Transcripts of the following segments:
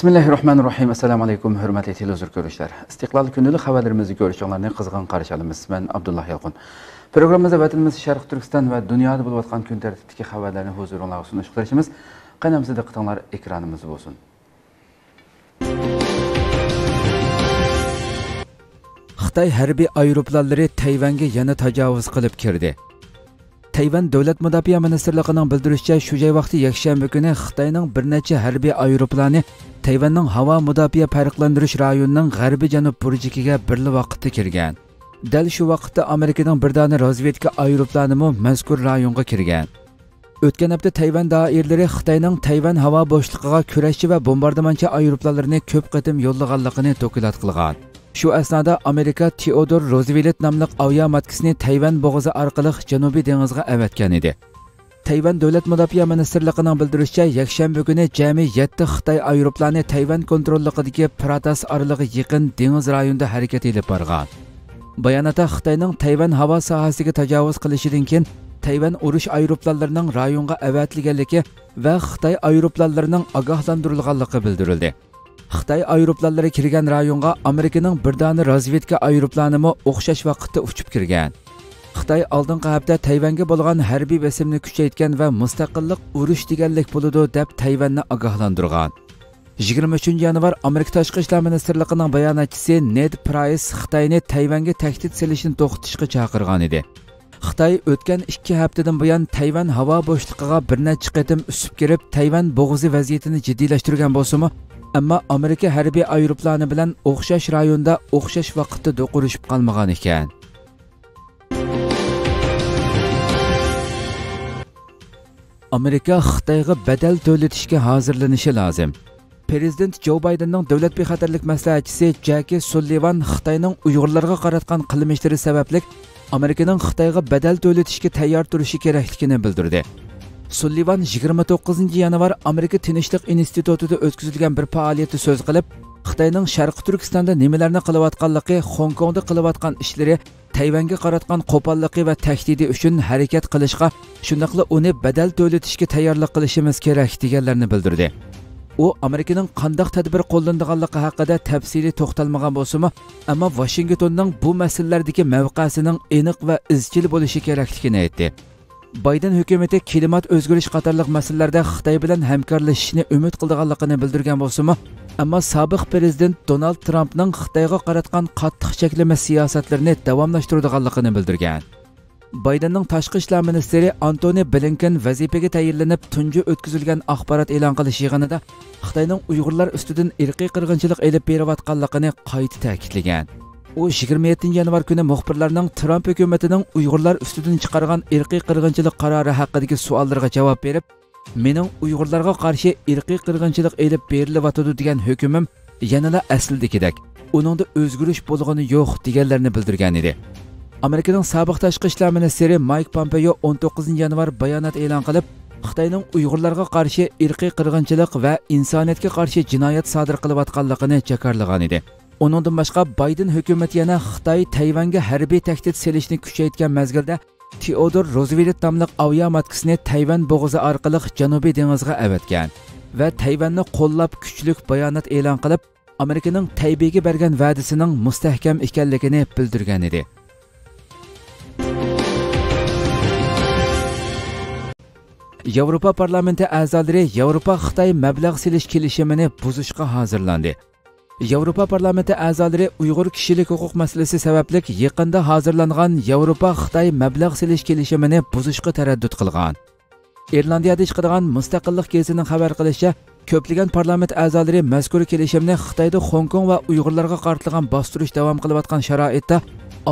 Bismillahirrahmanirrahim. Assalamu alaykum, hörmətli televizor görüşlər. İstiqlal gündəlik xəbərlərimizi görüşənlərinə qızğın qarşılayırıq. Mən Abdullah Yalqın. Proqramımızda vətənimiz Şərq Türkistan və dünyada olub atqan gün tərtibdəki xəbərlərini huzurunuzda sunuşuq edəcəyimiz. Qaynamızda diqqətlər ekranımız olsun. Xitay hərbi aeroplanları Tayvanga yana təcavüz qılıb kirdi. Tayvan davlat mudofaa ministrligining bildirishicha shu joy vaqti yakshanba kuni xitoyning bir necha harbiy aeroplani tayvanning havo mudofaa farqlantirish rayonining g'arbiy janub burjikiga birli vaqtda kirgan. Dal shu vaqtda amerikaning bir dona razvedka aeroplanimi mazkur rayonga kirgan. O'tgan hafta tayvan doirlari xitoyning tayvan havo bo'shlig'iga kurashchi va bombardimonchi aeroplanlarini ko'p qatim yo'llaganligini dokulat qilgan. Shu asnoda amerika teodor rozvelet nomli avia matkisini tayvan bo'g'izi orqali janubiy dengizga avatgan edi. Tayvan davlat mudofaa ministrligining bildirishicha yakshanba kuni jami yetti xitoy aeroplani tayvan kontrolligidagi pratas orlig'i yaqin dengiz rayonida harakat ilib borgan. Bayonotda xitoyning tayvan havo sohasiga tajovuz qilishidan keyin tayvan urush aeroplanlarining rayonga avatilganligi va xitoy aeroplanlarining ogohlantirilganligi bildirildi. Xitoy aeroplanlari kirgan rayonga amerikaning bir dona razvedka aeroplanimi o'xshash vaqtda uchib kirgan. Xitoy oldingi hafta tayvanga bo'lgan harbiy besimni kuchaytgan va mustaqillik urush deganlik bo'ladi deb tayvanni ogohlantirgan. 23 yanvar amerika tashqi ishlar ministrligining bayonotchisi ned prays xitoyni tayvanga tahdid selishni to'xtatishga chaqirgan edi. Xitoy o'tgan ikki haftadan buyon tayvan havo bo'shlig'iga bir necha qatim usib kirib tayvan bo'g'izi vaziyatini jiddiylashtirgan bo'lsimi ammo amerika harbiy aeroplani bilan o'xshash rayonda o'xshash vaqtda do'qurishib qolmagan ekan. Amerika xitoyga badal to'latishga hozirlanishi lozim. Prezident jo baydenning davlat bexatarlik maslahatchisi jaki sullivan xitoyning uyg'urlarga qaratgan qilmishlari sababli amerikaning xitoyga badal to'latishga tayyor turishi kerakligini bildirdi. Sullivan 29 yanvar amerika tinchlik institutida o'tkazilgan bir faoliyatda so'z qilib xitoyning sharqi turkistonda nimalarni qilayotganligi Hong kongda qilayotgan ishlari tayvanga qaratgan qo'polligi va tahdidi uchun harakat qilishga shundaqla uni badal to'latishga tayyorlik qilishimiz kerak deganlarni bildirdi. U amerikaning qandoq tadbir qo'llanadiganligi haqida tafsiliy to'xtalmagan bo'lsimi ammo vashingtonning bu masalalardagi mavqasining aniq va izchil bo'lishi kerakligini aytdi. Bayden hukumati klimat o'zgarish qatorliq masalalarda xitoy bilan hamkorlashishni umid qildiganligini bildirgan bo'lsimi ammo sobiq prezident donald trampning xitoyga qaratgan qattiq cheklama siyosatlarini davomlashtiradiganligini bildirgan. Baydenning tashqi ishlar ministri antoni blinken vazifaga tayinlanib tunji o'tkazilgan axborot e'lon qilish yig'inida xitoyning uyg'urlar ustidan irqiy qirg'inchilik elib berayotganligini qayta ta'kidlagan. U 27 yanvar kuni muxbirlarning Tramp hukumatining Uyg'urlar ustidan chiqargan irqiy qirg'inchilik qarori haqidagi savollarga javob berib, "Mening Uyg'urlarga qarshi irqiy qirg'inchilik elib berilyotidi degan hukmim yanada aslidagidek, uningda o'zgarish bo'lgani yo'q" deganlarni bildirgan edi. Amerikaning sobiq tashqi ishlar ministri Mayk Pompeo 19 yanvar bayonot e'lon qilib, Xitoyning Uyg'urlarga qarshi irqiy qirg'inchilik va insoniyatga qarshi jinoyat sodir qilayotganligini jakarlagan edi. Uningdan boshqa Bayden hukumati yana Xitoy Tayvanga harbiy tahdid selishni kuchaytgan mazgilda Teodor Roosevelt nomli avia Tayvan bo'g'izi orqali Janubiy dengizga avatgan va Tayvanni qo'llab kuchlik bayonot e'lon qilib, Amerikaning Taybiga bergan va'dasining mustahkam ekanligini bildirgan edi. Yevropa parlamenti a'zolari Yevropa Xitoy mablag' selish kelishimini buzishga hozirlandi. Yevropa parlamenti a'zolari Uyg'ur kishilik huquq masalasi sababli yaqinda hozirlangan Yevropa Xitoy mablag' silish kelishimini buzishga taraddud qilgan. Irlandiyada chiqadigan mustaqillik gezining xabar qilishicha, ko'plagan parlament a'zolari mazkur kelishimni Xitoyda Hong Kong va Uyg'urlarga qartilgan bostirish davom qilayotgan sharoitda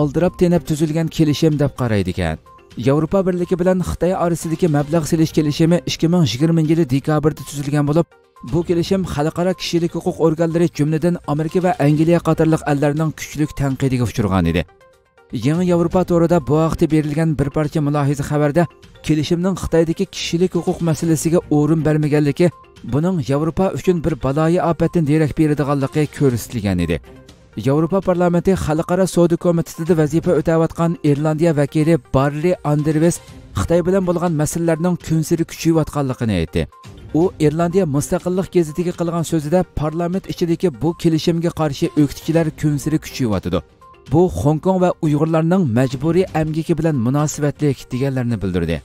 oldirab tenib tuzilgan kelishim deb qaraydi ekan. Yevropa Birligi bilan Xitoy orasidagi mablag' silish kelishimi 2020 yili dekabrda tuzilgan bo'lib, bu kelishim xalqaro kishilik huquq organlari jumladan Amerika va Angliya qatorliq allarning kuchlik tanqidiga uchragan edi. Yangi Yevropa to'rida bu vaqtda berilgan bir parcha mulohiza xabarda kelishimning Xitoydagi kishilik huquq masalasiga o'rin bermaganligi, buning Yevropa uchun bir baloyi ofatdan derak beradiganligi ko'rsatilgan edi. Yevropa parlamenti xalqaro savdo komitetida vazifa o'tayotgan Irlandiya vakili Barri Anderves Xitoy bilan bo'lgan masalalarning kun sari kuchayayotganligini aytdi. U irlandiya mustaqillik gazetiga qilgan so'zida parlament ichidagi bu kelishimga qarshi o'qituvchilar kunsiri kuchayyotidi bu xong kong va uyg'urlarning majburiy amgiki bilan munosabatli deganlarni bildirdi.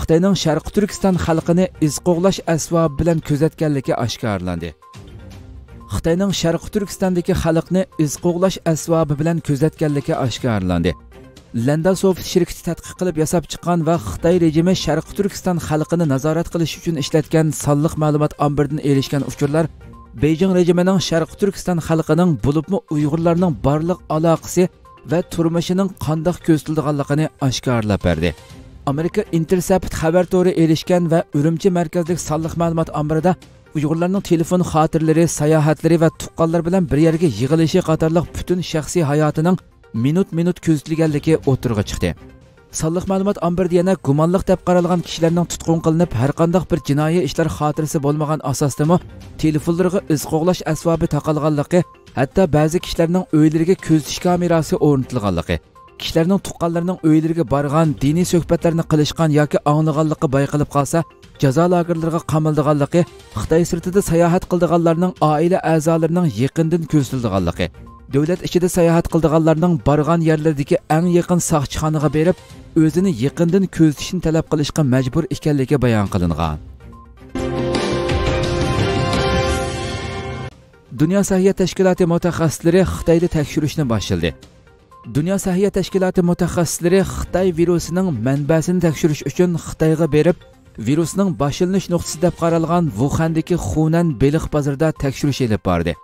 Xitoyning sharqi turkiston xalqini izqo'g'lash asbobi bilan kuzatganligi oshkorlandi. Xitoyning sharqi turkistondagi xalqni izqo'g'lash asbobi bilan kuzatganligi oshkorlandi. Landasofit shirkati tadqiq qilib yasab chiqqan va Xitoy rejimi Sharqi Turkiston xalqini nazorat qilish uchun ishlatgan sonliq ma'lumot ombiridan erishgan uchurlar Beijing rejimining Sharqi Turkiston xalqining bo'libmi Uyg'urlarning barliq aloqasi va turmushining qandoq ko'rsatilganligini oshkorlab berdi. Amerika Intercept xabar to'ri erishgan va Urumchi markazlik sonliq ma'lumot ombirida Uyg'urlarning telefon xotirlari, sayohatlari va tuqqanlar bilan bir yerga yig'ilishi qatorliq butun shaxsiy hayotining o'tirg'a chiqdi sonliq ma'lumot ombirda yana gumonliq deb qaralgan kishilarning tutqun qilinib har qanday bir jinoiy ishlar xotirasi bo'lmagan asosdami telefonlariga iz qo'g'lash asbobi taqalganligi hatto ba'zi kishilarning uylariga ko'zitish kamerasi o'rnatilganligi kishilarning tuqqanlarining uylariga borgan diniy suhbatlarni qilishgan yoki anglaganligi bayqalib qolsa jazo lagerlariga qamaldiganligi xitoy sirtida sayohat qildiganlarning oila a'zolarining yaqindan ko'zildiganligi davlat ichida sayohat qildiganlarning borgan yerlardagi eng yaqin soqchixonaga berib o'zini yaqindan ko'zitishni talab qilishga majbur ekanligi bayon qilingan dunyo sahiya tashkiloti mutaxassislari xitoyda tekshirishni boshladi dunyo sahiya tashkiloti mutaxassislari xitoy virusining manbasini tekshirish uchun xitoyga berib virusning boshlanish nuqtasi deb qaralgan vuhandagi xunan beliq bozorida tekshirish bordi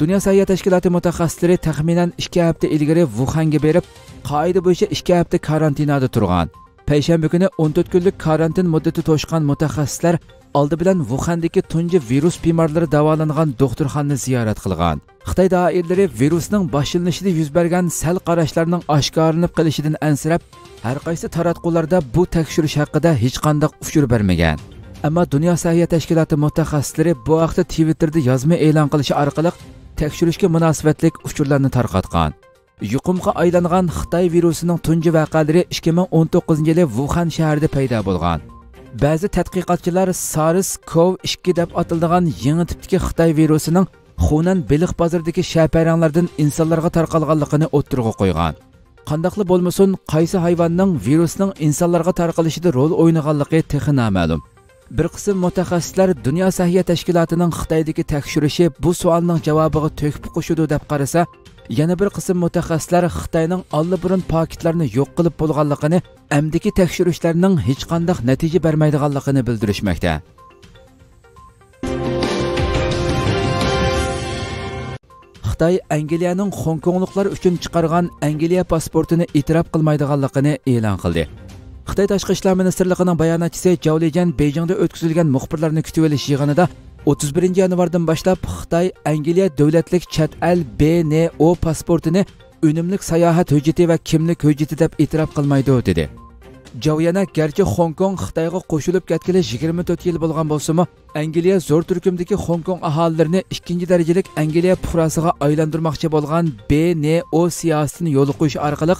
dunyo sahiya tashkiloti mutaxassislari taxminan ikki hafta ilgari vuhanga berib qoida bo'yicha ikki hafta karantinada turgan. Payshanba kuni 14 kunlik karantin muddati to'shgan mutaxassislar oldi bilan vuhandagi tunji virus bemorlari davolangan doktorxonani ziyorat qilgan. Xitoy doirlari virusning boshlanishida yuz bergan sal qarashlarning oshkorinib qilishidan ansirab har qaysi taratqularda bu tekshirish haqida hech qanday uchur bermagan. Ammo dunyo sahiya tashkiloti mutaxassislari bu haqda twitterda yozma e'lon qilishi orqali tekshirishga munosabatlik uchurlarni tarqatgan. Yuqumga aylangan xitoy virusining tunji vaqalari 2019 yili vuhan shahrida paydo bo'lgan. Ba'zi tadqiqotchilar sars cov 2 deb atiladigan yangi tipdagi xitoy virusining xunan biliq bozoridagi shaparanglardan insonlarga tarqalganligini o'ttirg'a qo'ygan. Qandoqli bo'lmasin qaysi hayvonning virusning insonlarga tarqalishida rol o'ynaganligi texi noma'lum. Bir qism mutaxassislar dunyo sahiya tashkilotining xitoydagi tekshirishi bu savolning javobiga to'kib qo'shudi deb qarasa yana bir qism mutaxassislar xitoyning allaburun paketlarni yo'q qilib bo'lganligini amdiki tekshirishlarning hech qanday natija bermaydiganligini bildirishmoqda. Xitoy angliyaning xonkongliklar uchun chiqargan angliya pasportini e'tirof qilmaydiganligini e'lon qildi. Xitoy tashqi ishlar ministrligining bayonotchisi javlijan bejingda o'tkazilgan muxbirlarni kutib olish yig'inida 31 yanvardan boshlab xitoy angliya davlatlik chet el bno pasportini unumlik sayohat hujjati va kimlik hujjati deb e'tirof qilmaydi dedi javyana garchi Hong Kong Xitoyga qo'shilib ketgili 24 yil bo'lgan bo'lsa-mu, Angliya zo'r turkumdagi Hong Kong aholilarini ikkinchi darajalik Angliya puhrasiga aylantirmoqchi bo'lgan BNO siyosatini yo'l qo'yish orqali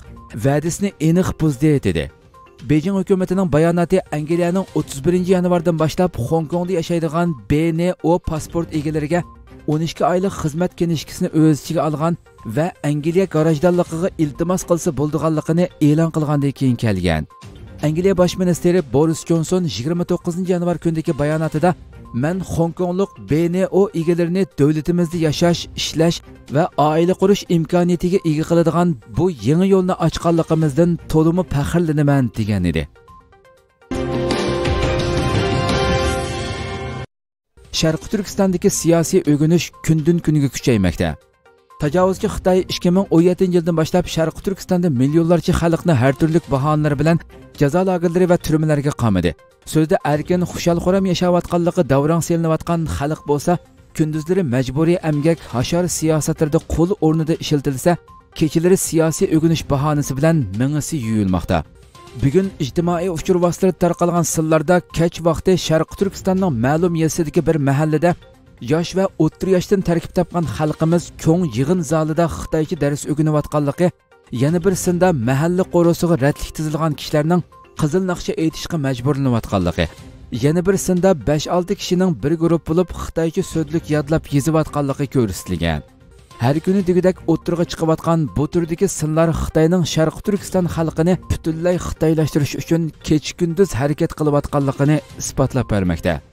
va'dasini aniq buzdi dedi. Beijing hukumatining bayonoti Angliyaning 31 yanvardan boshlab Hong Kongda yashaydigan BNO pasport egalariga 12 oylik xizmat kenishkisini o'z ichiga olgan va Angliya garajdonligiga iltimos qilsa bo'ldiganligini e'lon qilgandan keyin kelgan. Angliya bosh ministri Boris Johnson 29 yanvar kundagi bayonotida мен Hongkonglik BNO egalarini davlatimizda yashash, ishlash va oila qurish imkoniyatiga ega qiladigan bu yangi yo'lni ochganligimizdan to'limi faxrlanaman degan edi. Sharqi Turkistondagi siyosiy o'g'inish kundan kunga kuchaymoqda. Tajovuzchi Xitoy 2017 yildan boshlab Sharqi Turkistonda millionlarcha xalqni har turli bahonalar bilan jazo lagerlari va turmalarga qamadi. so'zda erkin xushal-xuram yashayotganligi davron selinayotgan xalq bo'lsa kunduzlari majburiy amgak hashar siyosatlarida qo'l o'rnida ishlatilsa kechalari siyosiy o'g'inish bahonasi bilan mingisi yuyilmoqda bugun ijtimoiy uchur vositalarida tarqalgan sillarda kech vaqti sharqi turkistonning ma'lum yesidagi bir mahallada yosh va o'ttir yoshdan tarkib topgan xalqimiz ko'ng yig'in zalida xitoycha dars o'rganayotganligi yana bir sinda mahalla qo'rosiga radlik tizilgan kishilarning qizil naqsha aytishga majburlanayotganligi yana bir sinda 5-6 kishining bir guruh bo'lib xitoycha so'zlik yodlab yezayotganligi ko'rsatilgan. Har kuni degidek o'ttirg'a chiqayotgan bu turdagi sinlar xitoyning sharqi turkiston xalqini butunlay xitoylashtirish uchun kecha kunduz harakat qilayotganligini isbotlab bermoqda.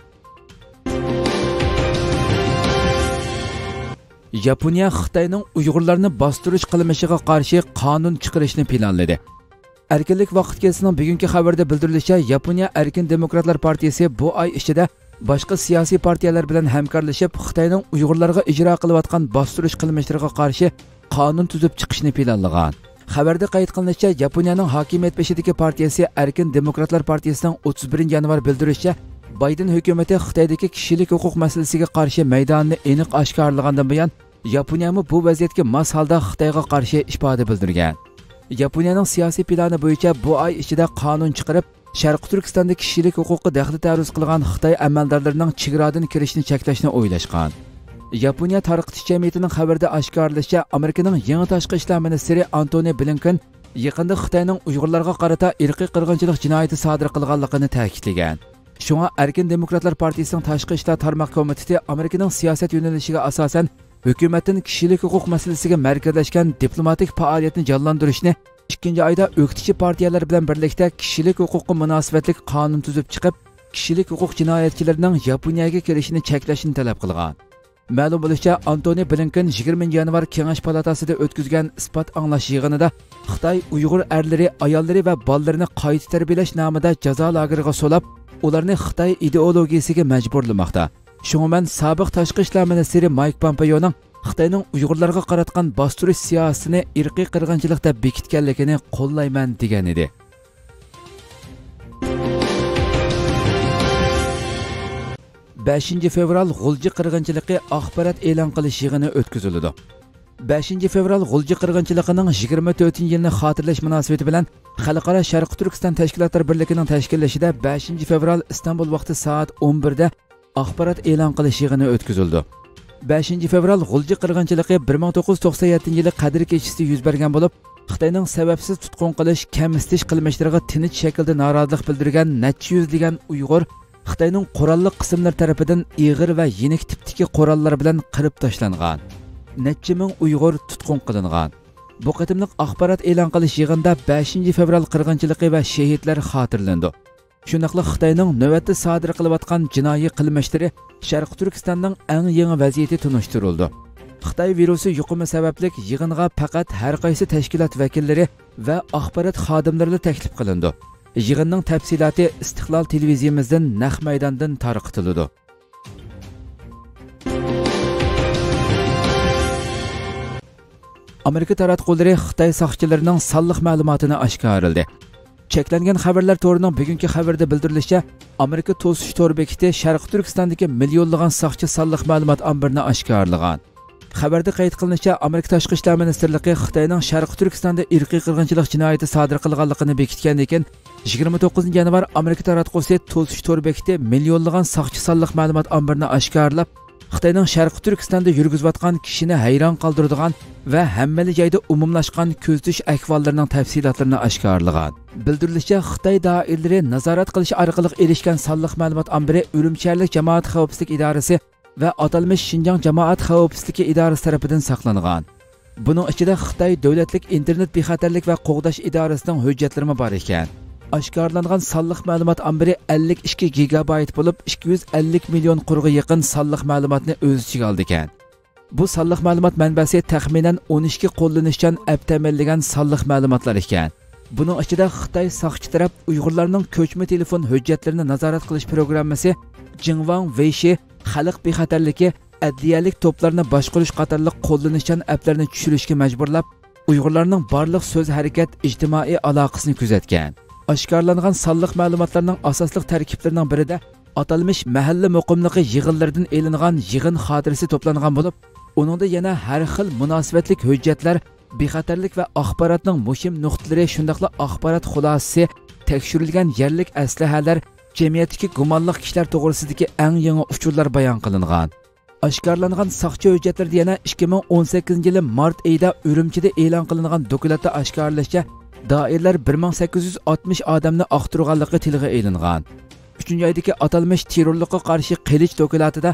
Yaponiya xitoyning uyg'urlarni bostirish qilmishiga qarshi qonun chiqarishni planladi. Erkinlik vaqt kelsining bugungi xabarda bildirilishicha yaponiya erkin demokratlar partiyasi bu oy ichida boshqa siyosiy partiyalar bilan hamkorlashib xitoyning uyg'urlarga ijro qilayotgan bostirish qilmishlariga qarshi qonun tuzib chiqishni planlagan. Xabarda qayd qilinishicha yaponiyaning hokimiyat peshidagi partiyasi erkin demokratlar partiyasining 31 yanvar bildirishicha bayden hukumati xitoydagi kishilik huquq masalasiga qarshi maydonni aniq oshkorlagandan buyon yaponiyami bu vaziyatga mos holda xitoyga qarshi ifoda bildirgan. Yaponiyaning siyosiy plani bo'yicha bu oy ichida qonun chiqarib sharqi turkistonda kishilik huquqi daxli taruz qilgan xitoy amaldorlarining chegaradan kirishni cheklashni o'ylashgan. Yaponiya tarqitish jamiyatining xabarida oshkorlashicha amerikaning yangi tashqi ishlar ministri antoni blinken yaqinda xitoyning uyg'urlarga qarata irqiy qirg'inchilik jinoyati sodir qilganligini ta'kidlagan. Shunga erkin demokratlar partiyasining tashqi ishlar tarmoq komiteti amerikaning siyosat yo'nalishiga asosan hukumatning kishilik huquq masalasiga markazlashgan diplomatik faoliyatni jonlantirishni ikkinchi oyda o'qituvchi partiyalar bilan birlikda kishilik huquqqa munosabatlik qonun tuzib chiqib kishilik huquq jinoyatchilarining yaponiyaga kelishini cheklashni talab qilgan ma'lum bo'lishicha antoni blinken 20 yanvar kengash palatasida o'tkazgan isbot anglash yig'inida xitoy uyg'ur erlari ayollari va bolalarini qayta tarbiyalash nomida jazo lageriga so'lab ularni xitoy ideologiyasiga majburlamoqda Шуңа мен sobiq tashqi ишлар министри Майк pompeyoning xitoyning uyg'urlarga qaratgan bostirish siyosatini irqiy qirg'inchilik deb bekitganligini qo'llayman degan edi. beshinchi fevral g'ulji qirg'inchiligi axborot e'lon qilish yig'ini o'tkaziladi 5 fevral g'ulji qirg'inchiligining 24 yilni xotirlash munosabati bilan xalqaro sharqi turkiston tashkilotlar birligining tashkillashida 5 fevral istanbul vaqti soat 11 da axborot e'lon qilish yig'ini o'tkazildi. 5 fevral g'ulji qirg'inchiligi 1997 yili qadr kechasida yuz bergan bo'lib xitoyning sababsiz tutqun qilish kamsitish qilmishlariga tinch shaklda norozilik bildirgan necha yuzlagan uyg'ur xitoyning qurolli qismlar tarafidan ig'ir va yinik tipdagi qurollar bilan qirib tashlangan. Necha ming uyg'ur tutqun qilingan. Bu qatimliq axborot e'lon qilish yig'inida 5 fevral qirg'inchiligi va shehidlar xotirlandi. Шунақлы Қытайның нөвәтті садыр қылыватқан жинайы қылмыштыры Шарқы Түркістанның әң еңі вәзиеті тұныштырылды. Қытай вирусы yuqumi сәбәплік yig'inga faqat har qaysi tashkilot vakillari va axborot xodimlari taklif qilindi. Yig'inning tafsiloti Istiqlol televiziyamizdan naq maydondan tarqitildi. Amerika Xitoy soqchilarining sonliq ma'lumotini oshkorildi. Cheklangan xabarlar to'rining bugungi xabarda bildirilishicha amerika to'sish to'r bekiti sharqi turkistondagi millionlagan soqchi sonliq ma'lumot ombirini oshkorlagan. Xabarda qayd qilinishicha amerika tashqi ishlar ministrligi xitoyning sharqi turkistonda irqiy qirg'inchilik jinoyati sodir qilganligini bekitgandan keyin 29 yanvar amerika taratqusi to'sish to'r bekiti millionlagan soqchi sonliq ma'lumot ombirini oshkorlab xitoyning sharqi turkistonda yurgizayotgan kishini hayron qoldiradigan va hammali joyda umumlashgan ko'zitish ahvollarining tafsilotlarini oshkorlagan bildirilishicha xitoy doiralari nazorat qilish orqali erishgan sonliq ma'lumot ombiri urumcharlik jamoat xavfsizlik idorasi va atalmish shinjong jamoat xavfsizligi idorasi tarafidan saqlangan buning ichida xitoy davlatlik internet bexatarlik va qo'g'dash idorasining hujjatlari bor ekan oshkorlangan sonliq ma'lumot ombiri 52 gigabayt bo'lib 250 million qurg'a yaqin sonliq ma'lumotni o'z ichiga oldi ekan. Bu sonliq ma'lumot manbasi taxminan 12 qo'llanishchan abtamallagan sonliq ma'lumotlar ekan. Buning ichida xitoy soqchi taraf uyg'urlarning ko'chma telefon hujjatlarini nazorat qilish programmasi jingvang veyshi xalq bexatarligi adliyalik to'plarni boshqarish qatorliq qo'llanishchan applarni tushirishga majburlab uyg'urlarning barliq so'z harakat ijtimoiy aloqasini kuzatgan. Oshkorlangan sonliq ma'lumotlarning asosli tarkiblarining birida atalmish mahalla muqimligi yig'inlaridan elingan yig'in xotirasi to'plangan bo'lib uningda yana har xil munosabatlik hujjatlar bexatarlik va axborotning muhim nuqtalari shundoqla axborot xulosasi tekshirilgan yerlik aslahalar jamiyatdagi gumonliq kishilar to'g'risidagi eng yangi uchurlar bayon qilingan. Oshkorlangan soqchi hujjatlarda yana 2018 yili mart oyida urumchida e'lon qilingan dokladda oshkorlashcha doirlar 1860 odamni oqtirganligi tilga ilingan 3 oydagi atalmish terrorlikqa qarshi qilich dokladida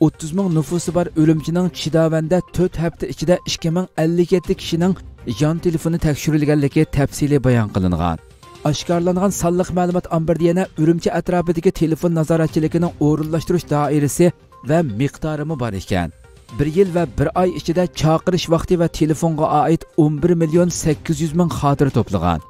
30 ming nufusi bor o'limchining chidavanda 4 hafta ichida 2057 kishining yon telefoni tekshirilganligi tafsiliy bayon qilingan. Oshkorlangan sonliq ma'lumot ombarda yana urumchi atrofidagi telefon nazoratchiligining o'rinlashtirish doirasi va miqdorimi bor ekan. Bir yil va bir oy ichida chaqirish vaqti va telefonga oid 11 million 800 ming xotira to'plagan.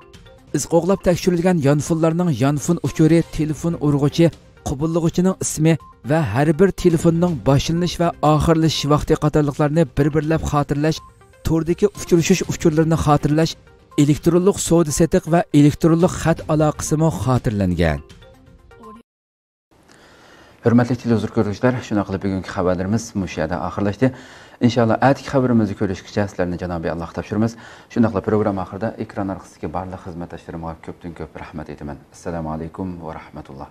Izqo'g'lab tekshirilgan yonfunlarning yonfun uchuri telefon urg'uchi qubullag'uchining ismi va har bir telefonning boshlanish va oxirlash vaqti qatorliqlarni bir birlab xotirlash turdagi uchrashish uchurlarini xotirlash elektronlik savdo setiq va elektronlik xat aloqasimi xotirlangan. Hurmatli televizor ko'ruvchilar shuna qilib bugungi xabarlarimiz mushu yerda İnşallah inshaalloh atigi xabarimizni ko'rishgacha sizlarni janobiy Allah topshiramiz. Şuna qilib programma oxirida ekran orqasidagi barliq xizmatdoshlarimga ko'pdan ko'p rahmat aytaman. Assalomu alaykum va rahmatulloh.